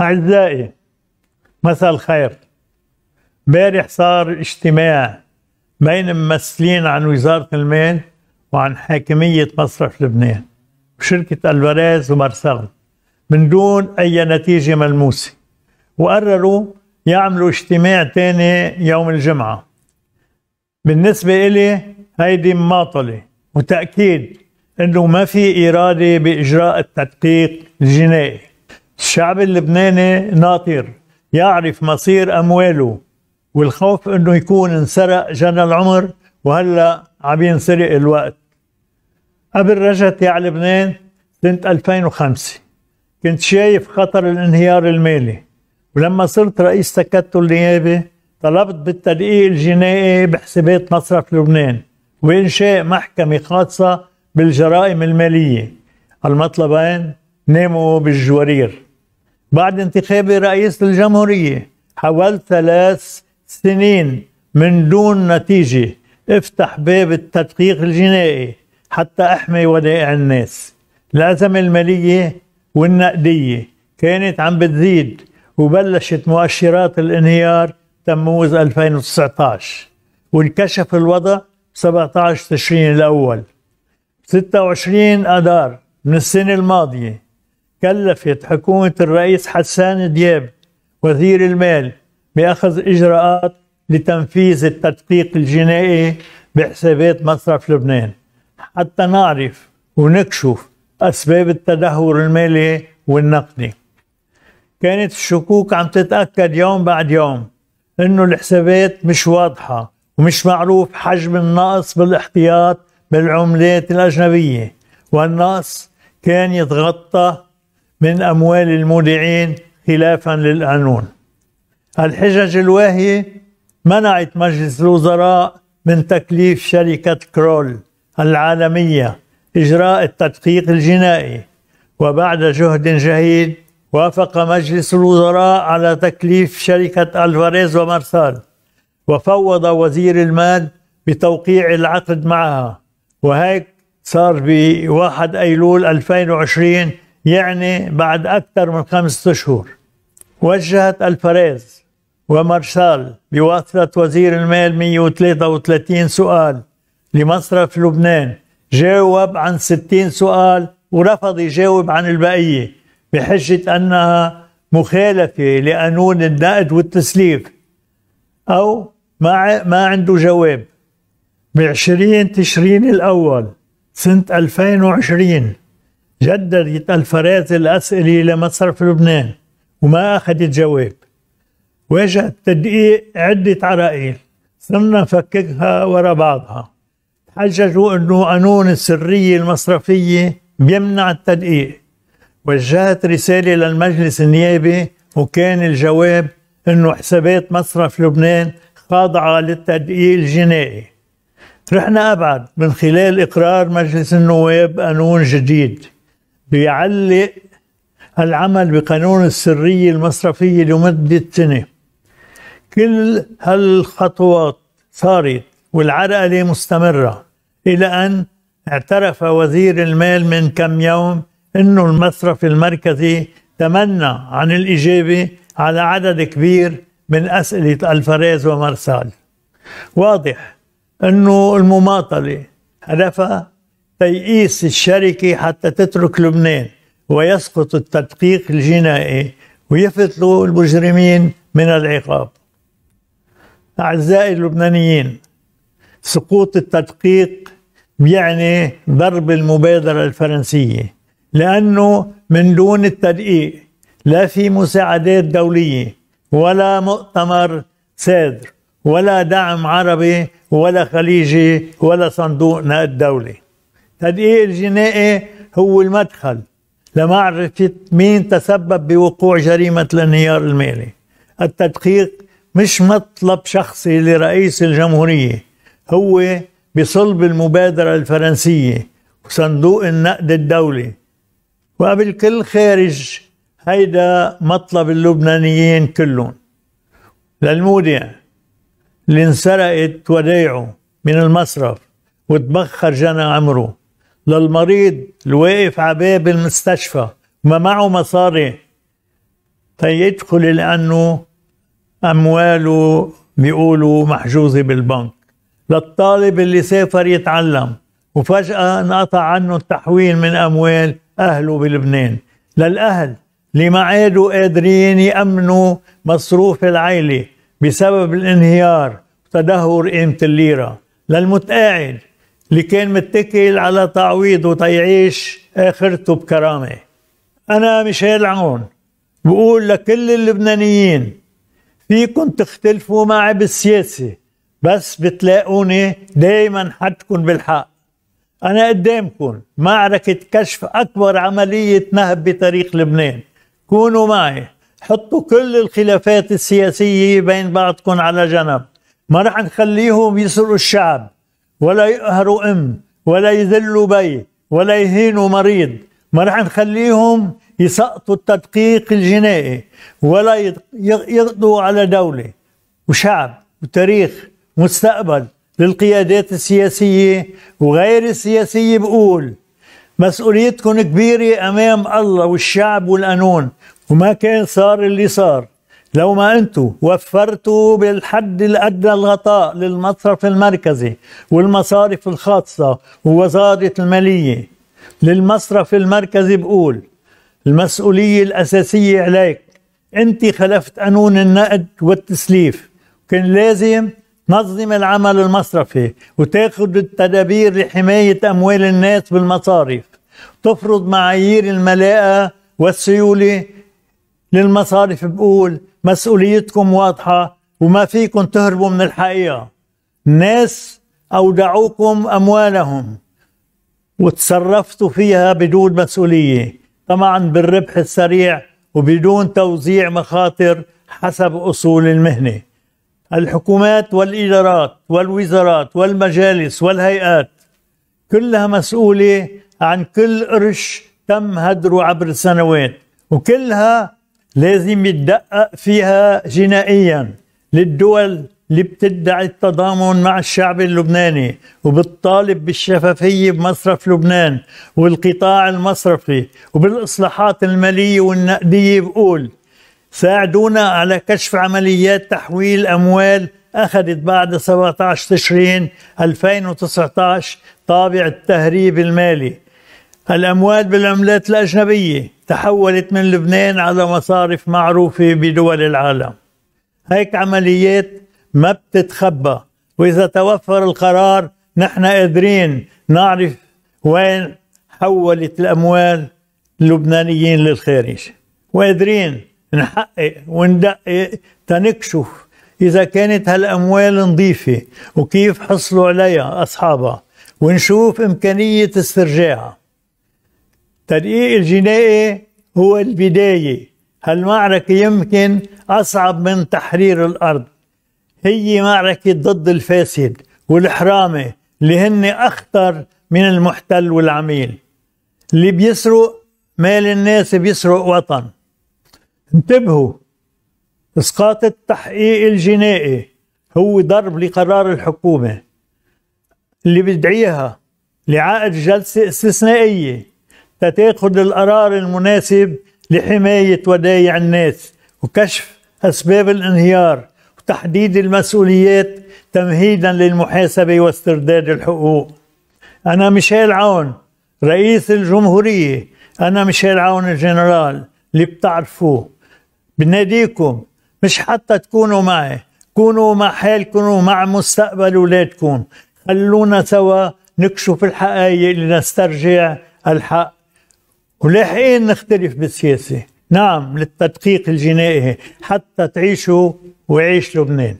أعزائي مساء الخير. امبارح صار اجتماع بين ممثلين عن وزارة المال وعن حاكمية مصرف لبنان وشركة ألفاريز ومرسال من دون أي نتيجة ملموسة وقرروا يعملوا اجتماع تاني يوم الجمعة. بالنسبة إلي هيدي مماطلة وتأكيد أنه ما في إرادة بإجراء التدقيق الجنائي. الشعب اللبناني ناطر يعرف مصير أمواله والخوف أنه يكون انسرق جنى العمر وهلأ عم ينسرق الوقت. قبل رجعتي على لبنان سنة 2005 كنت شايف خطر الانهيار المالي ولما صرت رئيس تكتل النيابة طلبت بالتدقيق الجنائي بحسابات مصرف لبنان وإنشاء محكمة خاصة بالجرائم المالية. المطلبين ناموا بالجوارير. بعد انتخابي رئيس الجمهورية حاولت ثلاث سنين من دون نتيجة. افتح باب التدقيق الجنائي حتى أحمي ودائع الناس. الأزمة المالية والنقدية كانت عم بتزيد وبلشت مؤشرات الانهيار تموز 2019 وانكشف الوضع 17 تشرين الأول. 26 أدار من السنة الماضية كلفت حكومة الرئيس حسان دياب وزير المال بأخذ إجراءات لتنفيذ التدقيق الجنائي بحسابات مصرف لبنان. حتى نعرف ونكشف أسباب التدهور المالي والنقدي. كانت الشكوك عم تتأكد يوم بعد يوم إنه الحسابات مش واضحة ومش معروف حجم النقص بالاحتياط بالعملات الأجنبية والنقص كان يتغطى من أموال المودعين خلافا للقانون. الحجج الواهية منعت مجلس الوزراء من تكليف شركة كرول العالمية إجراء التدقيق الجنائي. وبعد جهد جهيد وافق مجلس الوزراء على تكليف شركة ألفاريز ومارسال وفوض وزير المال بتوقيع العقد معها. وهيك صار ب 1 أيلول 2020 يعني بعد أكثر من خمسة أشهر وجهت الفريز ومارشال بواسطة وزير المال 133 سؤال لمصرف لبنان جاوب عن 60 سؤال ورفض يجاوب عن البقية بحجة أنها مخالفة لقانون النقد والتسليف أو ما ما عنده جواب. ب 20 تشرين الأول سنة 2020 جددت الفرائز الأسئلة لمصرف لبنان وما أخذت جواب واجه التدقيق عدة عرائل صرنا نفككها ورا بعضها. تحججوا أنه قانون السرية المصرفية بيمنع التدقيق. وجهت رسالة للمجلس النيابي وكان الجواب أنه حسابات مصرف لبنان خاضعة للتدقيق الجنائي. رحنا أبعد من خلال إقرار مجلس النواب قانون جديد. بيعلق العمل بقانون السرية المصرفية لمدة سنة. كل هالخطوات صارت والعرقلة مستمرة إلى أن اعترف وزير المال من كم يوم أنه المصرف المركزي تمنى عن الإجابة على عدد كبير من أسئلة الفريز ومرسال. واضح أنه المماطلة هدفها تيئيس الشركة حتى تترك لبنان ويسقط التدقيق الجنائي ويفتلوا المجرمين من العقاب. أعزائي اللبنانيين سقوط التدقيق بيعني ضرب المبادرة الفرنسية لأنه من دون التدقيق لا في مساعدات دولية ولا مؤتمر سادر ولا دعم عربي ولا خليجي ولا صندوق نقد دولي التدقيق الجنائي هو المدخل. لمعرفة مين تسبب بوقوع جريمة الانهيار المالي. التدقيق مش مطلب شخصي لرئيس الجمهورية هو بصلب المبادرة الفرنسية وصندوق النقد الدولي. وقبل كل خارج هيدا مطلب اللبنانيين كلهم. للمودع اللي انسرقت ودايعه من المصرف وتبخر جنى عمره. للمريض الواقف على باب المستشفى وما معه مصاري. فيدخل لأنه أمواله بيقولوا محجوزة بالبنك. للطالب اللي سافر يتعلم وفجأة انقطع عنه التحويل من أموال أهله بلبنان. للأهل اللي ما عادوا قادرين يأمنوا مصروف العيلة بسبب الانهيار وتدهور قيمة الليرة. للمتقاعد اللي كان متكل على تعويضه تيعيش آخرته بكرامة أنا ميشيل عون بقول لكل اللبنانيين فيكم تختلفوا معي بالسياسة بس بتلاقوني دايما حدكم بالحق. أنا قدامكم معركة كشف أكبر عملية نهب بتاريخ لبنان. كونوا معي حطوا كل الخلافات السياسية بين بعضكم على جنب. ما رح نخليهم يسرقوا الشعب. ولا يقهروا أم ولا يذلوا بي ولا يهينوا مريض. ما رح نخليهم يسقطوا التدقيق الجنائي ولا يقضوا على دولة. وشعب وتاريخ مستقبل. للقيادات السياسية وغير السياسية بقول مسؤوليتكم كبيرة أمام الله والشعب والقانون. وما كان صار اللي صار. لو ما أنتم وفرتوا بالحد الأدنى الغطاء للمصرف المركزي والمصارف الخاصة ووزارة المالية. للمصرف المركزي بقول المسؤولية الأساسية عليك. أنت خلفت قانون النقد والتسليف. كان لازم تنظم العمل المصرفي وتاخذ التدابير لحماية أموال الناس بالمصارف. تفرض معايير الملاءة والسيولة للمصارف بقول مسؤوليتكم واضحة وما فيكم تهربوا من الحقيقة. الناس أودعوكم أموالهم وتصرفتوا فيها بدون مسؤولية. طبعا بالربح السريع وبدون توزيع مخاطر حسب أصول المهنة. الحكومات والإدارات والوزارات والمجالس والهيئات كلها مسؤولة عن كل قرش تم هدره عبر السنوات وكلها لازم يتدقق فيها جنائيا للدول اللي بتدعي التضامن مع الشعب اللبناني وبتطالب بالشفافية بمصرف لبنان والقطاع المصرفي وبالإصلاحات المالية والنقدية بقول. ساعدونا على كشف عمليات تحويل أموال أخذت بعد 17 تشرين 2019 طابع التهريب المالي. الأموال بالعملات الأجنبية تحولت من لبنان على مصارف معروفة بدول العالم. هيك عمليات ما بتتخبى. وإذا توفر القرار نحن قادرين نعرف وين حولت الأموال اللبنانيين للخارج. وقادرين نحقق وندقق تنكشف إذا كانت هالأموال نظيفة وكيف حصلوا عليها أصحابها. ونشوف إمكانية استرجاعها. تدقيق الجنائي هو البداية. هالمعركة يمكن أصعب من تحرير الأرض. هي معركة ضد الفاسد والحرامة اللي هن أخطر من المحتل والعميل. اللي بيسرق مال الناس بيسرق وطن. انتبهوا إسقاط التحقيق الجنائي هو ضرب لقرار الحكومة. اللي بدعيها لعقد جلسة استثنائية تتاخذ القرار المناسب لحماية ودايع الناس وكشف أسباب الانهيار وتحديد المسؤوليات تمهيدا للمحاسبة واسترداد الحقوق. أنا ميشيل عون رئيس الجمهورية. أنا ميشيل عون الجنرال. اللي بتعرفوه بناديكم مش حتى تكونوا معي. كونوا مع حالكم ومع مستقبل اولادكم خلونا سوا نكشف الحقائق لنسترجع الحق. ولاحقين نختلف بالسياسة. نعم للتدقيق الجنائي حتى تعيشوا ويعيش لبنان